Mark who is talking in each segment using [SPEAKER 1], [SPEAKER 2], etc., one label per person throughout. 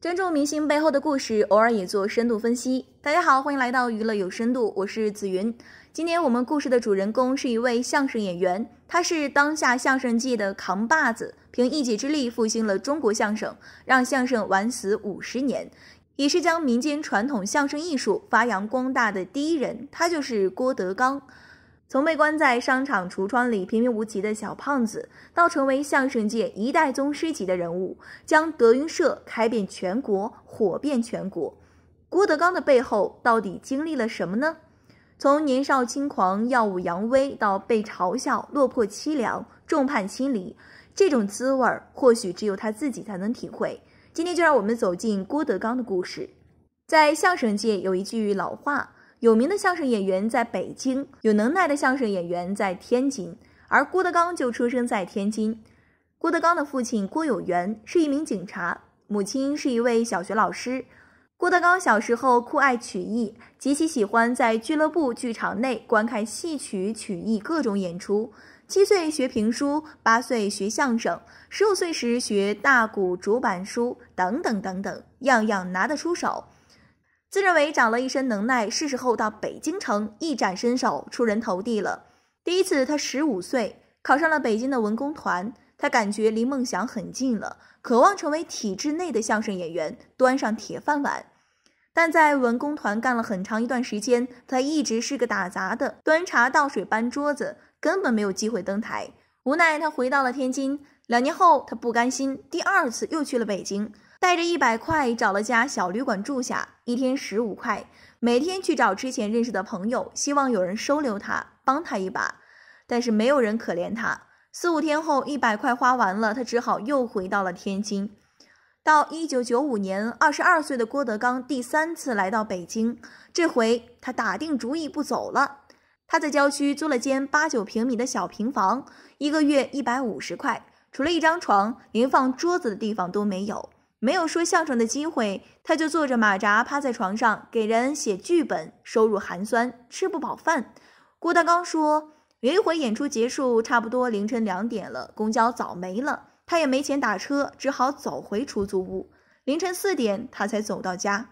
[SPEAKER 1] 专注明星背后的故事，偶尔也做深度分析。大家好，欢迎来到娱乐有深度，我是紫云。今天我们故事的主人公是一位相声演员，他是当下相声界的扛把子，凭一己之力复兴了中国相声，让相声晚死五十年，也是将民间传统相声艺术发扬光大的第一人。他就是郭德纲。从被关在商场橱窗里平平无奇的小胖子，到成为相声界一代宗师级的人物，将德云社开遍全国，火遍全国。郭德纲的背后到底经历了什么呢？从年少轻狂、耀武扬威，到被嘲笑、落魄凄凉、众叛亲离，这种滋味儿或许只有他自己才能体会。今天就让我们走进郭德纲的故事。在相声界有一句老话。有名的相声演员在北京，有能耐的相声演员在天津，而郭德纲就出生在天津。郭德纲的父亲郭有元是一名警察，母亲是一位小学老师。郭德纲小时候酷爱曲艺，极其喜欢在俱乐部剧场内观看戏曲、曲艺各种演出。七岁学评书，八岁学相声，十五岁时学大鼓、竹板书等等等等，样样拿得出手。自认为长了一身能耐，是时候到北京城一展身手，出人头地了。第一次，他十五岁考上了北京的文工团，他感觉离梦想很近了，渴望成为体制内的相声演员，端上铁饭碗。但在文工团干了很长一段时间，他一直是个打杂的，端茶倒水、搬桌子，根本没有机会登台。无奈，他回到了天津。两年后，他不甘心，第二次又去了北京。带着一百块找了家小旅馆住下，一天十五块，每天去找之前认识的朋友，希望有人收留他，帮他一把。但是没有人可怜他。四五天后，一百块花完了，他只好又回到了天津。到一九九五年，二十二岁的郭德纲第三次来到北京，这回他打定主意不走了。他在郊区租了间八九平米的小平房，一个月一百五十块，除了一张床，连放桌子的地方都没有。没有说相声的机会，他就坐着马扎趴在床上给人写剧本，收入寒酸，吃不饱饭。郭德纲说，有一回演出结束，差不多凌晨两点了，公交早没了，他也没钱打车，只好走回出租屋。凌晨四点，他才走到家，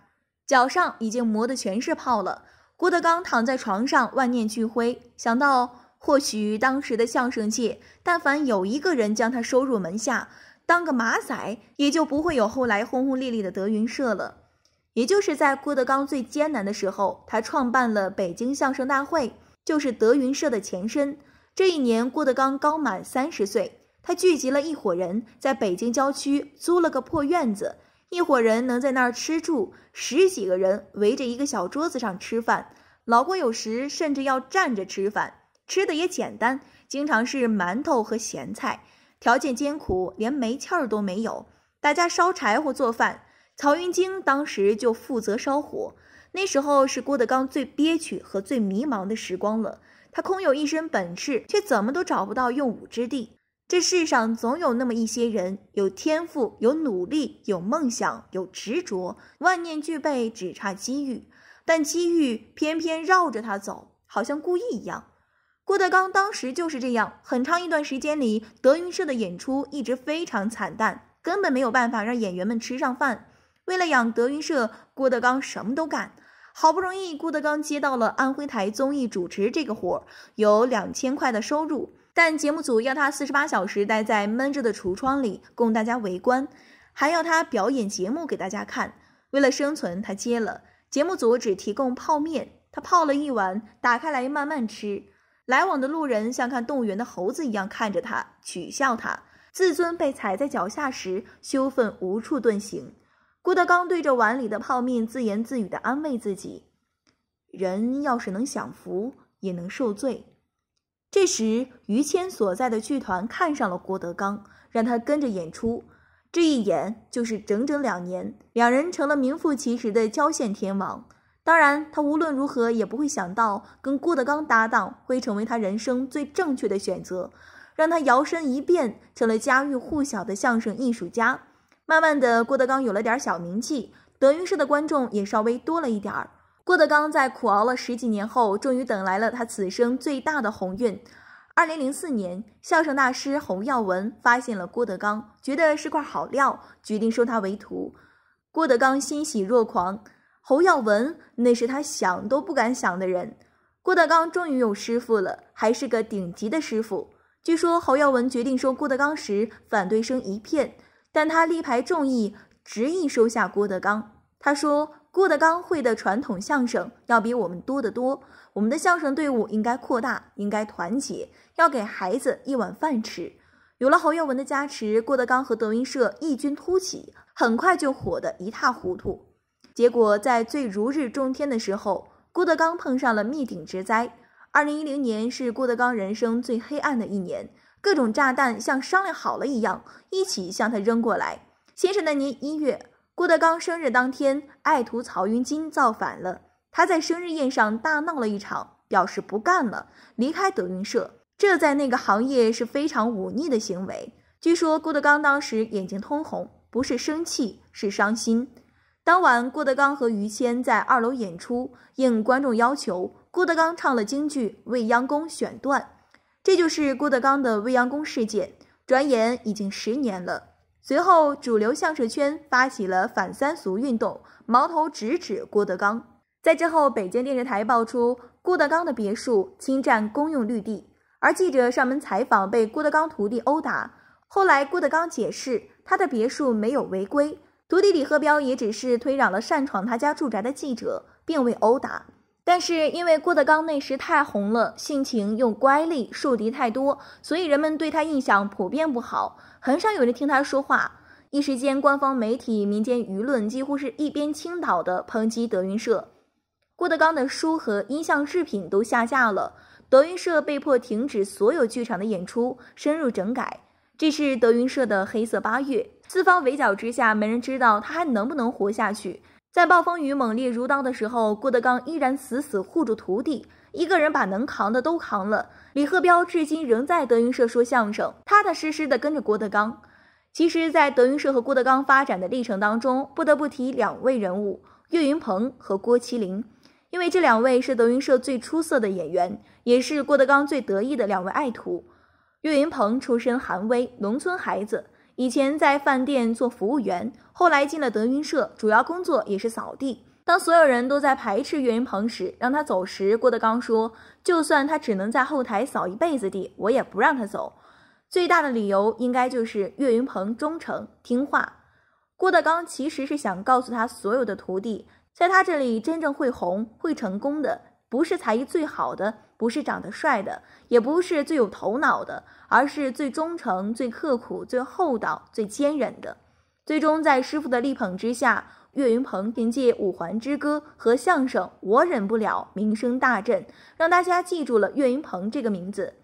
[SPEAKER 1] 脚上已经磨得全是泡了。郭德纲躺在床上，万念俱灰，想到或许当时的相声界，但凡有一个人将他收入门下。当个马仔，也就不会有后来轰轰烈烈的德云社了。也就是在郭德纲最艰难的时候，他创办了北京相声大会，就是德云社的前身。这一年，郭德纲刚满三十岁，他聚集了一伙人，在北京郊区租了个破院子，一伙人能在那儿吃住，十几个人围着一个小桌子上吃饭。老郭有时甚至要站着吃饭，吃的也简单，经常是馒头和咸菜。条件艰苦，连煤气儿都没有，大家烧柴火做饭。曹云金当时就负责烧火。那时候是郭德纲最憋屈和最迷茫的时光了。他空有一身本事，却怎么都找不到用武之地。这世上总有那么一些人，有天赋，有努力，有梦想，有执着，万念俱备，只差机遇。但机遇偏偏绕着他走，好像故意一样。郭德纲当时就是这样，很长一段时间里，德云社的演出一直非常惨淡，根本没有办法让演员们吃上饭。为了养德云社，郭德纲什么都干。好不容易，郭德纲接到了安徽台综艺主持这个活儿，有两千块的收入，但节目组要他四十八小时待在闷热的橱窗里供大家围观，还要他表演节目给大家看。为了生存，他接了。节目组只提供泡面，他泡了一碗，打开来慢慢吃。来往的路人像看动物园的猴子一样看着他，取笑他，自尊被踩在脚下时，羞愤无处遁形。郭德纲对着碗里的泡面自言自语地安慰自己：“人要是能享福，也能受罪。”这时，于谦所在的剧团看上了郭德纲，让他跟着演出。这一演就是整整两年，两人成了名副其实的交线天王。当然，他无论如何也不会想到跟郭德纲搭档会成为他人生最正确的选择，让他摇身一变成了家喻户晓的相声艺术家。慢慢的，郭德纲有了点小名气，德云社的观众也稍微多了一点儿。郭德纲在苦熬了十几年后，终于等来了他此生最大的鸿运。二零零四年，相声大师侯耀文发现了郭德纲，觉得是块好料，决定收他为徒。郭德纲欣喜若狂。侯耀文那是他想都不敢想的人。郭德纲终于有师傅了，还是个顶级的师傅。据说侯耀文决定收郭德纲时，反对声一片，但他力排众议，执意收下郭德纲。他说：“郭德纲会的传统相声要比我们多得多，我们的相声队伍应该扩大，应该团结，要给孩子一碗饭吃。”有了侯耀文的加持，郭德纲和德云社异军突起，很快就火得一塌糊涂。结果在最如日中天的时候，郭德纲碰上了灭顶之灾。二零一零年是郭德纲人生最黑暗的一年，各种炸弹像商量好了一样，一起向他扔过来。先是那年一月，郭德纲生日当天，爱徒曹云金造反了，他在生日宴上大闹了一场，表示不干了，离开德云社。这在那个行业是非常忤逆的行为。据说郭德纲当时眼睛通红，不是生气，是伤心。当晚，郭德纲和于谦在二楼演出，应观众要求，郭德纲唱了京剧《未央宫》选段。这就是郭德纲的未央宫事件。转眼已经十年了。随后，主流相声圈发起了反三俗运动，矛头直指郭德纲。在之后，北京电视台爆出郭德纲的别墅侵占公用绿地，而记者上门采访被郭德纲徒弟殴打。后来，郭德纲解释他的别墅没有违规。徒弟李鹤彪也只是推攘了擅闯他家住宅的记者，并未殴打。但是因为郭德纲那时太红了，性情又乖戾，树敌太多，所以人们对他印象普遍不好，很少有人听他说话。一时间，官方媒体、民间舆论几乎是一边倾倒的抨击德云社。郭德纲的书和音像制品都下架了，德云社被迫停止所有剧场的演出，深入整改。这是德云社的黑色八月，四方围剿之下，没人知道他还能不能活下去。在暴风雨猛烈如刀的时候，郭德纲依然死死护住徒弟，一个人把能扛的都扛了。李鹤彪至今仍在德云社说相声，踏踏实实的跟着郭德纲。其实，在德云社和郭德纲发展的历程当中，不得不提两位人物：岳云鹏和郭麒麟，因为这两位是德云社最出色的演员，也是郭德纲最得意的两位爱徒。岳云鹏出身寒微，农村孩子，以前在饭店做服务员，后来进了德云社，主要工作也是扫地。当所有人都在排斥岳云鹏时，让他走时，郭德纲说：“就算他只能在后台扫一辈子地，我也不让他走。”最大的理由应该就是岳云鹏忠诚听话。郭德纲其实是想告诉他所有的徒弟，在他这里真正会红、会成功的。不是才艺最好的，不是长得帅的，也不是最有头脑的，而是最忠诚、最刻苦、最厚道、最坚韧的。最终，在师傅的力捧之下，岳云鹏凭借《五环之歌》和相声《我忍不了》名声大振，让大家记住了岳云鹏这个名字。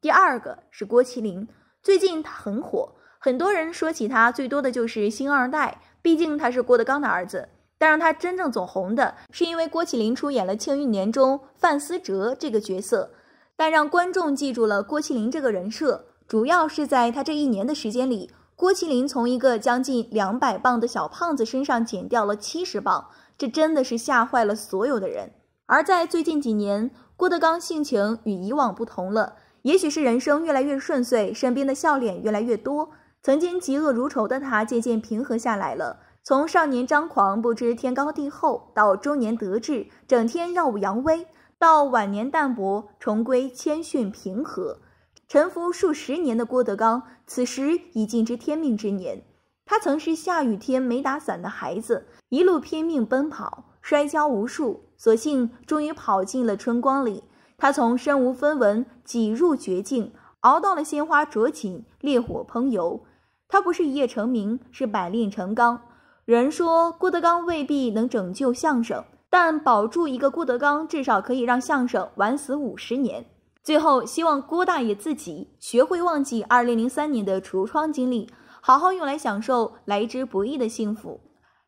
[SPEAKER 1] 第二个是郭麒麟，最近他很火，很多人说起他，最多的就是星二代，毕竟他是郭德纲的儿子。但让他真正走红的是因为郭麒麟出演了《庆余年》中范思哲这个角色，但让观众记住了郭麒麟这个人设，主要是在他这一年的时间里，郭麒麟从一个将近两百磅的小胖子身上减掉了七十磅，这真的是吓坏了所有的人。而在最近几年，郭德纲性情与以往不同了，也许是人生越来越顺遂，身边的笑脸越来越多，曾经嫉恶如仇的他渐渐平和下来了。从少年张狂不知天高地厚，到中年得志整天耀武扬威，到晚年淡泊重归谦逊平和，沉浮数十年的郭德纲，此时已尽知天命之年。他曾是下雨天没打伞的孩子，一路拼命奔跑，摔跤无数，所幸终于跑进了春光里。他从身无分文挤入绝境，熬到了鲜花着锦，烈火烹油。他不是一夜成名，是百炼成钢。人说郭德纲未必能拯救相声，但保住一个郭德纲，至少可以让相声晚死五十年。最后，希望郭大爷自己学会忘记二零零三年的橱窗经历，好好用来享受来之不易的幸福。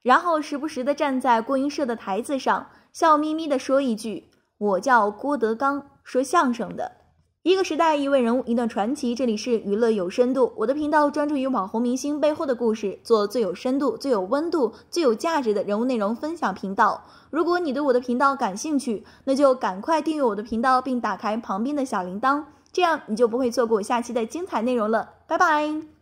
[SPEAKER 1] 然后时不时的站在播音社的台子上，笑眯眯的说一句：“我叫郭德纲，说相声的。”一个时代，一位人物，一段传奇。这里是娱乐有深度，我的频道专注于网红明星背后的故事，做最有深度、最有温度、最有价值的人物内容分享频道。如果你对我的频道感兴趣，那就赶快订阅我的频道，并打开旁边的小铃铛，这样你就不会错过下期的精彩内容了。拜拜。